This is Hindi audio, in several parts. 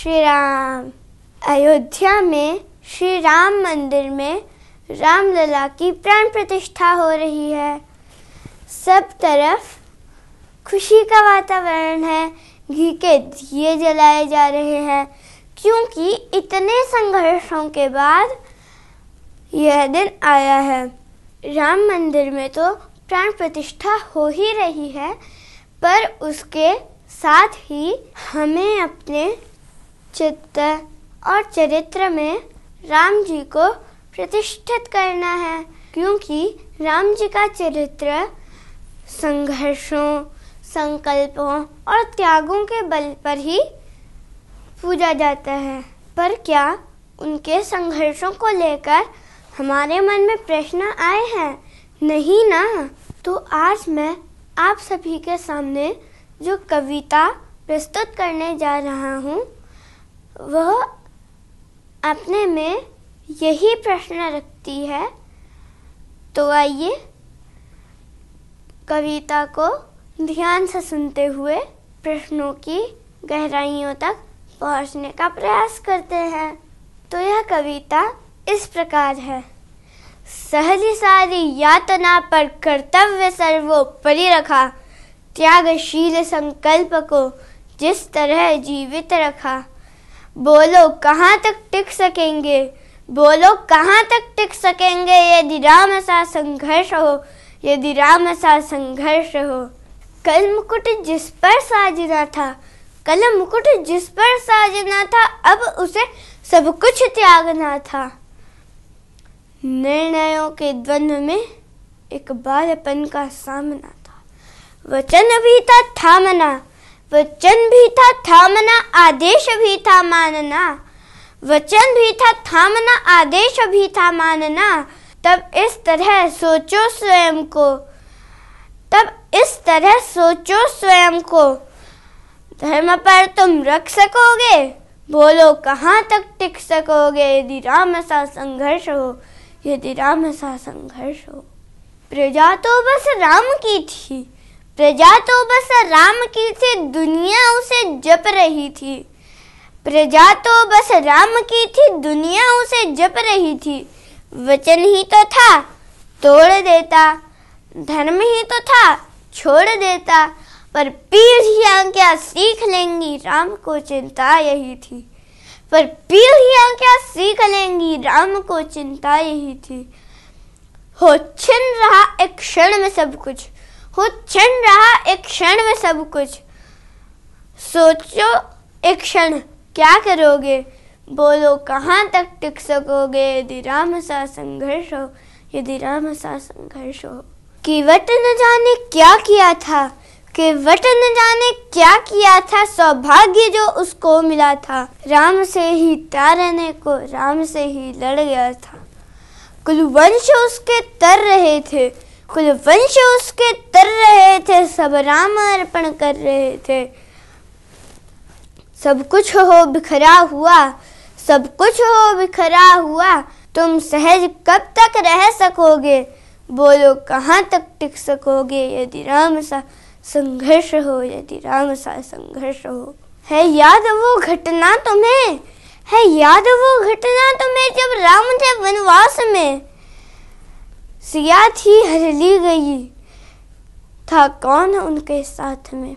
श्री राम अयोध्या में श्री राम मंदिर में रामलला की प्राण प्रतिष्ठा हो रही है। सब तरफ़ खुशी का वातावरण है। घी के दिए जलाए जा रहे हैं, क्योंकि इतने संघर्षों के बाद यह दिन आया है। राम मंदिर में तो प्राण प्रतिष्ठा हो ही रही है, पर उसके साथ ही हमें अपने चित्त और चरित्र में राम जी को प्रतिष्ठित करना है, क्योंकि राम जी का चरित्र संघर्षों, संकल्पों और त्यागों के बल पर ही पूजा जाता है। पर क्या उनके संघर्षों को लेकर हमारे मन में प्रश्न आए हैं? नहीं ना। तो आज मैं आप सभी के सामने जो कविता प्रस्तुत करने जा रहा हूँ वह अपने में यही प्रश्न रखती है। तो आइए कविता को ध्यान से सुनते हुए प्रश्नों की गहराइयों तक पहुँचने का प्रयास करते हैं। तो यह कविता इस प्रकार है। सहली सारी यातना पर कर्तव्य सर्वोपरि रखा। त्यागशील संकल्प को जिस तरह जीवित रखा बोलो, कहाँ तक टिक सकेंगे? बोलो, कहाँ तक टिक सकेंगे यदि राम सा संघर्ष हो, यदि राम सा संघर्ष हो? कल मुकुट जिस पर साजना था, कल मुकुट जिस पर साजना था, अब उसे सब कुछ त्यागना था। निर्णयों के द्वंद्व में एक बालपन का सामना था। वचन भी था थामना वचन भी था थामना, आदेश भी था मानना। वचन भी था थामना, आदेश भी था मानना। तब इस तरह सोचो स्वयं को। तब इस तरह सोचो स्वयं को। धर्म पर तुम रख सकोगे, बोलो कहाँ तक टिक सकोगे? यदि राम सा संघर्ष हो, यदि राम सा संघर्ष हो। प्रजा तो बस राम की थी। प्रजा तो बस राम की थी दुनिया उसे जप रही थी। प्रजा तो बस राम की थी, दुनिया उसे जप रही थी। वचन ही तो था, तोड़ देता। धर्म ही तो था, छोड़ देता। पर पीढ़ियाँ क्या सीख लेंगी, राम को चिंता यही थी। पर पीढ़ियाँ क्या सीख लेंगी, राम को चिंता यही थी। हो छिन रहा एक क्षण में सब कुछ। हो क्षण रहा, एक क्षण में सब कुछ। सोचो, एक क्षण, क्या करोगे? बोलो, कहाँ तक टिक सकोगे? यदि राम सा संघर्ष हो, यदि राम सा संघर्ष हो। कि वट न जाने क्या किया था? कि वट न जाने क्या किया था? सौभाग्य जो उसको मिला था। राम से ही तारने को, राम से ही लड़ गया था। कुलवंश उसके तर रहे थे। कुल वंश उसके तर रहे थे, सब राम अर्पण कर रहे थे। सब कुछ हो बिखरा हुआ, सब कुछ हो बिखरा हुआ, तुम सहज कब तक रह सकोगे? बोलो, कहाँ तक टिक सकोगे यदि राम सा संघर्ष हो, यदि राम सा संघर्ष हो? है याद वो घटना तुम्हें? है याद वो घटना तुम्हें जब राम थे वनवास में? सिया थी हर ली गई था कौन उनके साथ में?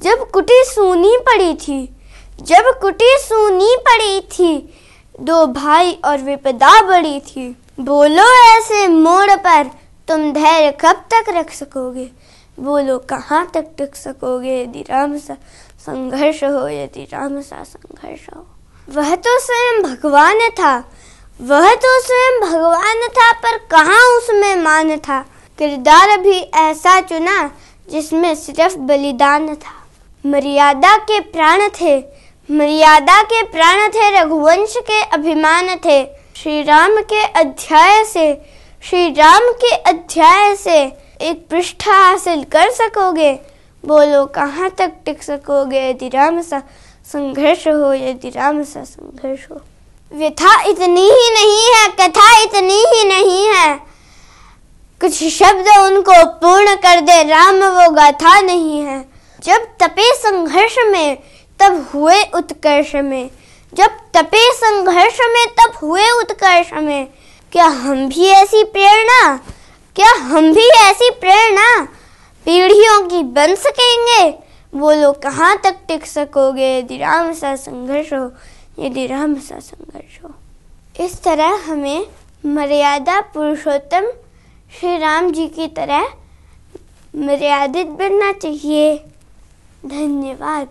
जब कुटी सूनी पड़ी थी, जब कुटी सूनी पड़ी थी, दो भाई और विपदा बड़ी थी। बोलो ऐसे मोड़ पर तुम धैर्य कब तक रख सकोगे? बोलो कहाँ तक टिक सकोगे यदि राम सा संघर्ष हो, यदि राम सा संघर्ष हो। वह तो स्वयं भगवान था वह तो स्वयं भगवान था, पर कहाँ उसमें मान था? किरदार भी ऐसा चुना जिसमें सिर्फ़ बलिदान था। मर्यादा के प्राण थे। मर्यादा के प्राण थे रघुवंश के अभिमान थे। श्री राम के अध्याय से श्री राम के अध्याय से एक पृष्ठा हासिल कर सकोगे? बोलो, कहाँ तक टिक सकोगे? यदि राम सा संघर्ष हो, यदि राम सा संघर्ष हो। व्यथा इतनी ही नहीं है, कथा इतनी ही नहीं है। कुछ शब्द उनको पूर्ण कर दे, राम वो गाथा नहीं है। जब तपे संघर्ष में, तब हुए उत्कर्ष में। जब तपे संघर्ष में, तब हुए उत्कर्ष में। क्या हम भी ऐसी प्रेरणा? क्या हम भी ऐसी प्रेरणा? पीढ़ियों की बन सकेंगे? बोलो कहाँ तक टिक सकोगे? यदि राम सा संघर्ष हो यदि राम सा संघर्ष हो। इस तरह हमें मर्यादा पुरुषोत्तम श्री राम जी की तरह मर्यादित बनना चाहिए। धन्यवाद।